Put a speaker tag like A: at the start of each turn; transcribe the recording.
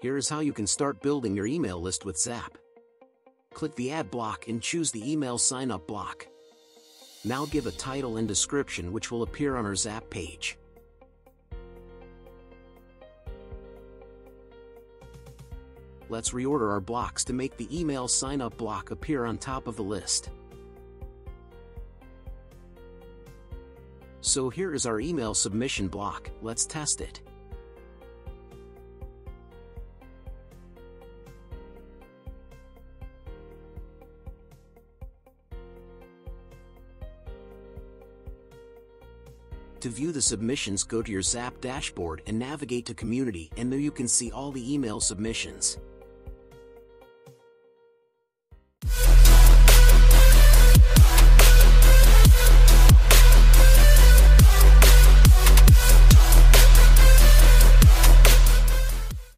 A: Here is how you can start building your email list with Zaap. Click the Add block and choose the Email Sign Up block. Now give a title and description which will appear on our Zaap page. Let's reorder our blocks to make the email sign up block appear on top of the list. So here is our email submission block, let's test it. To view the submissions go to your Zaap dashboard and navigate to Community and there you can see all the email submissions.